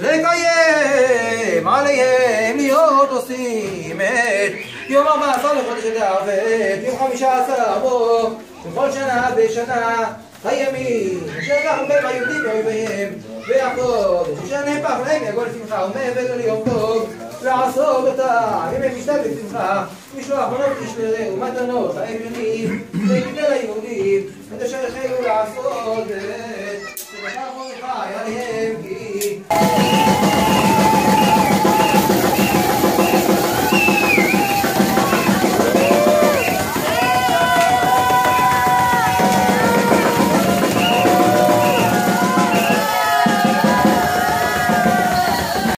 לקיים עליהם להיות עושים את יום ארבע עשר לחודש אדר יום חמישה עשר בו בכל שנה ושנה הימים שלחו בין היהודים לא ואויביהם והחודש אשר נהפך להם יגול לשמחה ומעבר ליום טוב לעשות אותה ימי משתה בשמחה משלוח מנות איש לרעהו מתנות האביונים ויגדל היהודים את אשר החלו לעשות